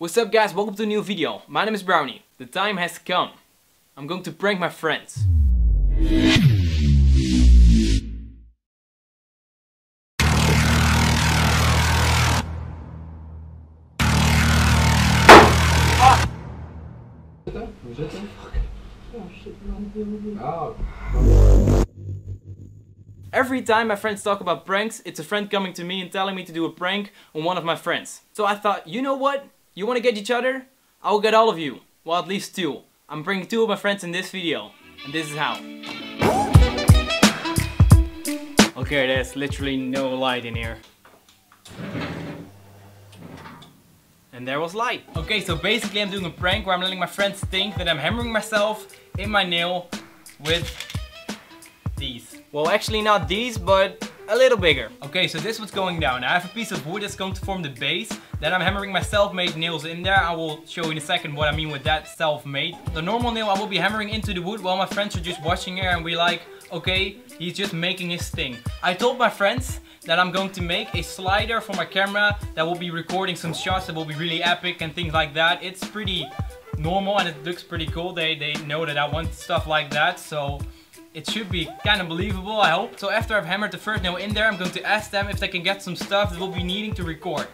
What's up guys, welcome to a new video. My name is Browney. The time has come. I'm going to prank my friends. Every time my friends talk about pranks, it's a friend coming to me and telling me to do a prank on one of my friends. So I thought, you know what? You wanna get each other? I will get all of you. Well, at least two. I'm bringing two of my friends in this video. And this is how. Okay, there's literally no light in here. And there was light. Okay, so basically I'm doing a prank where I'm letting my friends think that I'm hammering myself in my nail with these. Well, actually not these, but a little bigger. Okay, so this was going down. I have a piece of wood that's going to form the base. Then I'm hammering my self-made nails in there. I will show you in a second what I mean with that self-made. The normal nail I will be hammering into the wood while my friends are just watching here and be like, okay, he's just making his thing. I told my friends that I'm going to make a slider for my camera that will be recording some shots that will be really epic and things like that. It's pretty normal and it looks pretty cool. They, they know that I want stuff like that, so it should be kind of believable, I hope. So after I've hammered the first nail in there, I'm going to ask them if they can get some stuff that we'll be needing to record.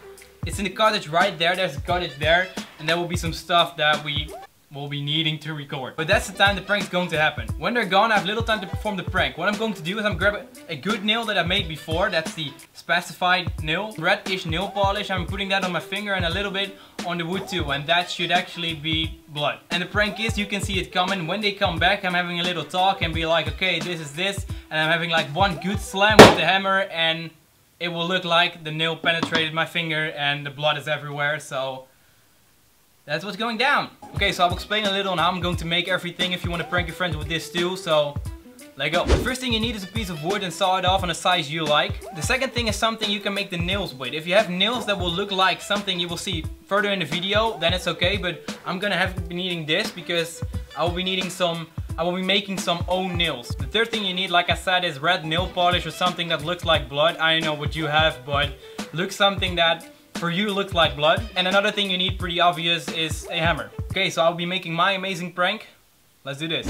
It's in the cottage right there, there's a cottage there, and there will be some stuff that we will be needing to record. But that's the time the prank's going to happen. When they're gone, I have little time to perform the prank. What I'm going to do is I'm grabbing a good nail that I made before. That's the specified nail. Reddish nail polish. I'm putting that on my finger and a little bit on the wood too. And that should actually be blood. And the prank is, you can see it coming. When they come back, I'm having a little talk and be like, okay, this is this. And I'm having like one good slam with the hammer and it will look like the nail penetrated my finger and the blood is everywhere. So that's what's going down. Okay, so I'll explain a little on how I'm going to make everything if you want to prank your friends with this too, so let go. The first thing you need is a piece of wood and saw it off on a size you like. The second thing is something you can make the nails with. If you have nails that will look like something you will see further in the video, then it's okay, but I'm gonna have be needing this because I will be needing some I will be making some own nails. The third thing you need, like I said, is red nail polish or something that looks like blood. I don't know what you have, but looks something that for you looks like blood. And another thing you need pretty obvious is a hammer. Okay, so I'll be making my amazing prank. Let's do this.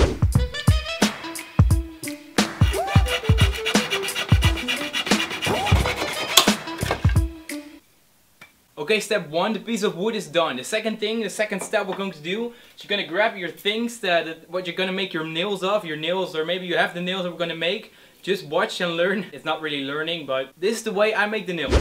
Okay, step one, the piece of wood is done. The second thing, the second step we're going to do, is you're gonna grab your things that, that what you're gonna make your nails of, your nails, or maybe you have the nails that we're gonna make. Just watch and learn. It's not really learning, but this is the way I make the nails.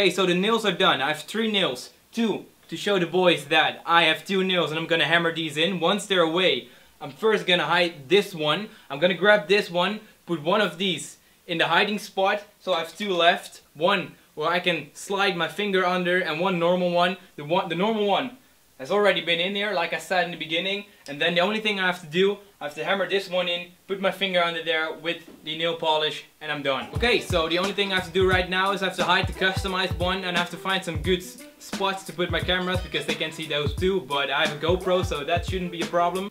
Okay, so the nails are done. I have three nails. Two, to show the boys that I have two nails and I'm gonna hammer these in. Once they're away, I'm first gonna hide this one. I'm gonna grab this one, put one of these in the hiding spot. So I have two left. One where I can slide my finger under and one normal one. The one, the normal one has already been in there, like I said in the beginning. And then the only thing I have to do, I have to hammer this one in, put my finger under there with the nail polish, and I'm done. Okay, so the only thing I have to do right now is I have to hide the customized one, and I have to find some good spots to put my cameras, because they can see those too, but I have a GoPro, so that shouldn't be a problem.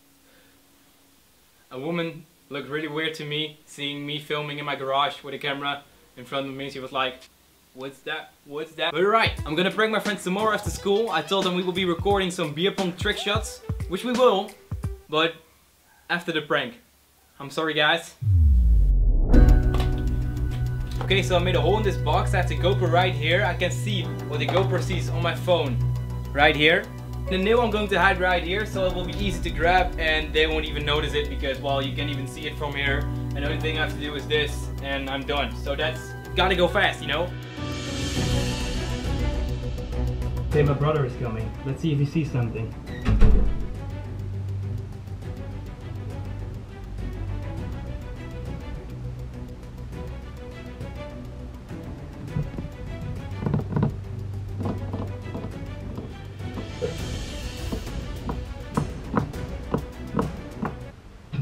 A woman looked really weird to me, seeing me filming in my garage with a camera in front of me. She was like, What's that? What's that? But right, I'm gonna bring my friends tomorrow after school. I told them we will be recording some beer pong trick shots, which we will, but after the prank. I'm sorry guys. Okay, so I made a hole in this box. I have the GoPro right here. I can see what the GoPro sees on my phone right here. The nail I'm going to hide right here, so it will be easy to grab and they won't even notice it because, well, you can't even see it from here. And the only thing I have to do is this and I'm done. So that's gotta go fast, you know? Okay, my brother is coming. Let's see if he sees something.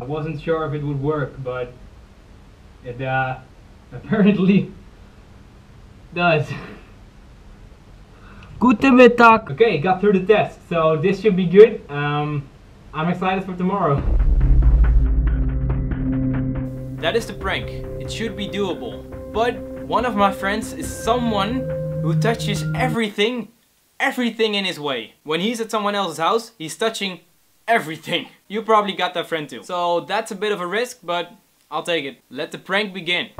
I wasn't sure if it would work, but it uh, apparently does. Goedemiddag. Okay, got through the test, so this should be good. Um, I'm excited for tomorrow. That is the prank. It should be doable. But one of my friends is someone who touches everything, everything in his way. When he's at someone else's house, he's touching everything. You probably got that friend too. So that's a bit of a risk, but I'll take it. Let the prank begin.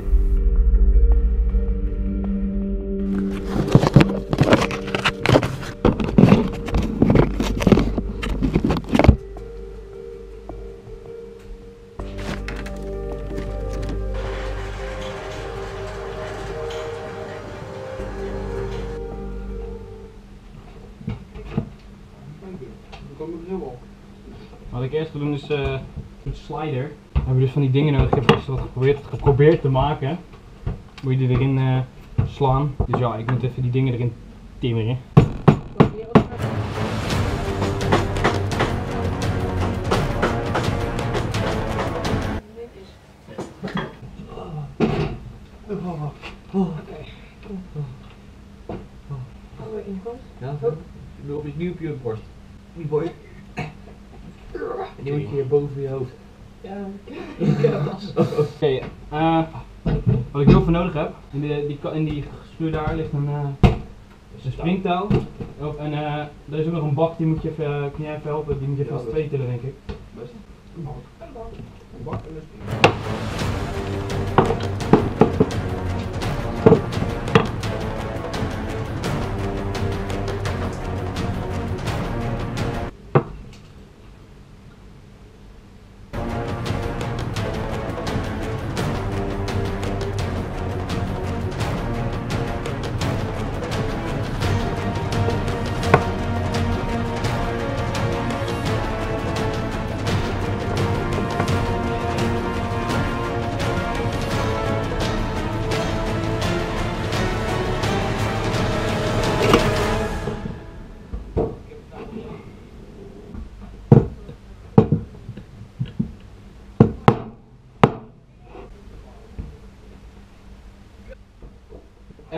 Wat ik eerst wil doen is eh een slider. Dan heb je dus van die dingen nodig. Ik heb dus wat geprobeerd, geprobeerd te maken. Moet je die erin eh, slaan. Dus ja, ik moet even die dingen erin timmeren. Ja, nu op je knie op je borst. Die boy. En die moet je hier boven je hoofd. Oké, eh, wat ik heel veel nodig heb, in, de, die, in die schuur daar ligt een, eh een springtouw. Oh, en eh er is ook nog een bak, die moet je even, kun jij even helpen, die moet je even Ja, als dat- twee tillen denk ik. Best. Een bak. Een bak en een.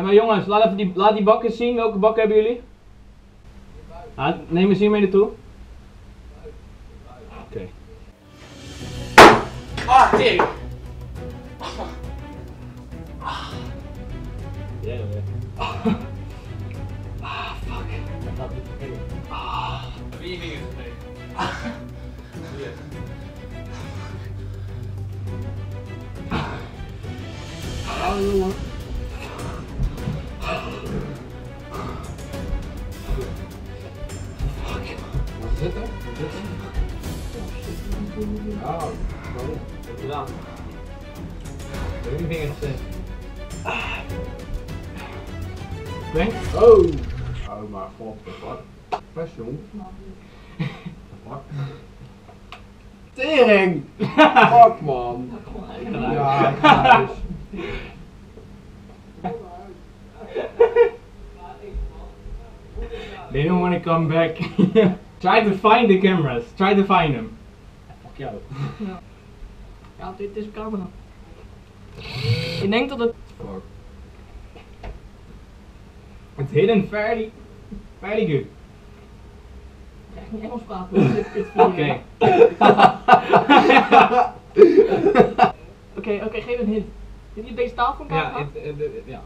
Maar jongens, laat, even die, laat die bakken zien. Welke bakken hebben jullie? Ah, neem eens hier mee naartoe. Oké. Ah, tering! Ja, ja. je vingers gezet? Oh! Oh, maar god. Best jong. Fuck. Tering! Fuck man. They don't want to come back. Try to find the cameras. Try to find them. Fuck jou. Ja, dit is een camera. Ik denk dat het. Fuck. It's hidden fairly, fairly good. Ik echt niet Engels praten. dit- dit Oké. Oké, oké, geef een hint. Vind je deze tafel kan Ja, gaan? het, het, het- ja.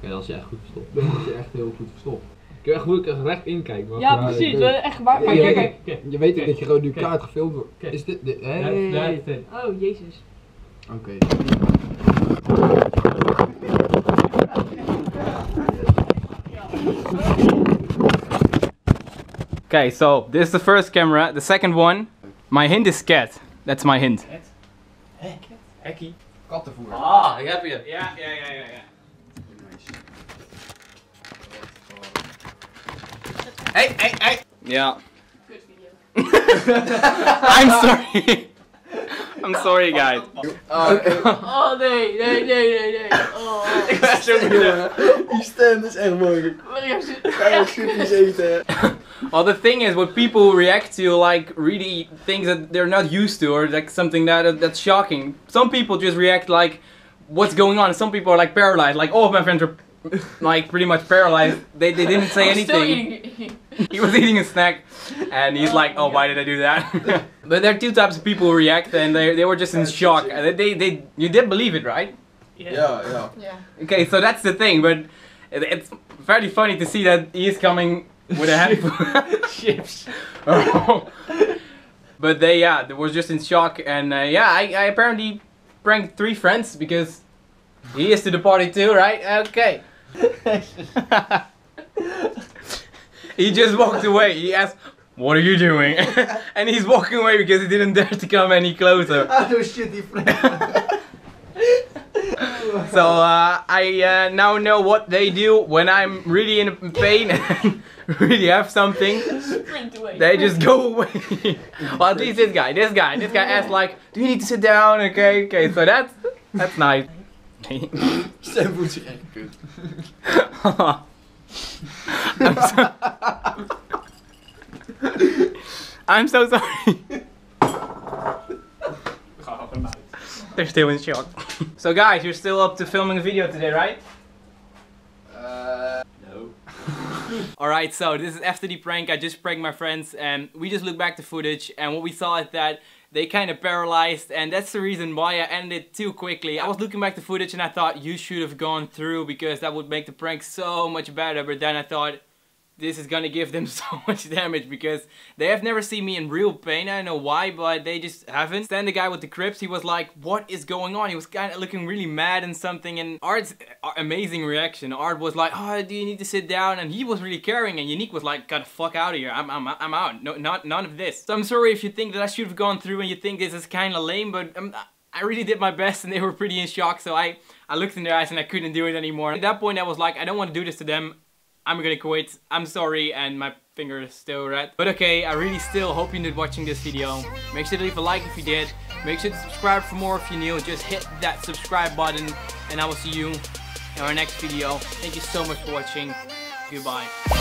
Ja, dat is je echt goed verstopt. Moet je echt heel goed verstopt. Ik heb echt er recht in kijken. maar- Ja, precies. ik- we- Echt waar. Ja, Maar je, kijk, weet, kijk. je weet Oké. dat je gewoon nu kaart gefilmd wordt. Oké. Is dit... dit. Oh, jezus. Oké. Okay, so this is the first camera. The second one, my hint is cat. That's my hint. Hekkie. Kattenvoer. Ah, ik heb je. Ja, ja, ja, ja, ja. Hey, hey, hey! Ja. Kutvideo. I'm sorry. I'm sorry, guys. Oh nee, nee, nee, nee, nee. Oh. Ik ben zo Die stand is echt mooi. Maar ja, ze- Ga je chipjes eten? Well, the thing is, what people react to, like, really things that they're not used to, or like something that that's shocking. Some people just react like, what's going on? Some people are like paralyzed, like all of my friends are like pretty much paralyzed. They, they didn't say I'm still anything. eating- he was eating a snack and he's Oh like, my oh, why did I do that? but there are two types of people who react and they, they were just in That's shock. they, they, they, you did believe it, right? Ja, ja. Yeah. Okay, so that's the thing, but it, it's very funny to see that he is coming with a handful of chips. but they, yeah, they was just in shock and uh, yeah, I, I apparently pranked three friends because he is to the party too, right? Okay. he just walked away. He asked, "What are you doing?" and he's walking away because he didn't dare to come any closer. Ah, no shit, die friend. So uh, I uh, now know what they do when I'm really in pain and really have something. Away. They just go away. well, at least this guy, this guy, this guy asked like, "Do you need to sit down?" Okay, okay. So that's that's nice. Stem voelt zich echt kut. I'm so, I'm so sorry. They're still in shock. so guys, you're still up to filming a video today, right? Uh, no. Alright, so this is after the prank. I just pranked my friends and we just looked back the footage and what we saw is that they kind of paralyzed and that's the reason why I ended too quickly. I was looking back the footage and I thought you should have gone through because that would make the prank so much better but then I thought this is gonna give them so much damage because they have never seen me in real pain. I don't know why, but they just haven't. Then the guy with the crips, he was like, what is going on? He was kind of looking really mad and something and Art's uh, amazing reaction. Art was like, oh, do you need to sit down? And he was really caring and Unique was like, get the fuck out of here. I'm, I'm, I'm out. No, not, none of this. So I'm sorry if you think that I should have gone through and you think this is kind of lame, but um, I really did my best and they were pretty in shock. So I, I looked in their eyes and I couldn't do it anymore. At that point I was like, I don't want to do this to them. I'm gonna quit. I'm sorry and my finger is still red. But okay, I really still hope you enjoyed watching this video. Make sure to leave a like if you did. Make sure to subscribe for more if you're new. Just hit that subscribe button and I will see you in our next video. Thank you so much for watching. Goodbye.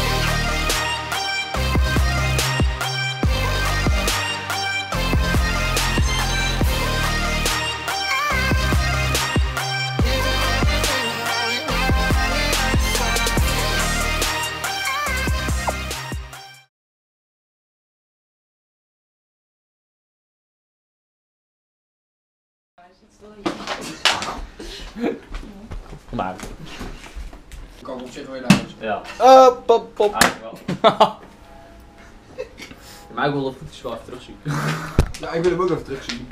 Kom maar. Kan ik op zich wel luisteren. Ja. Uh, pop, pop. Maar ik wil de voetjes wel even terugzien. Ja, ik wil hem ook even terugzien.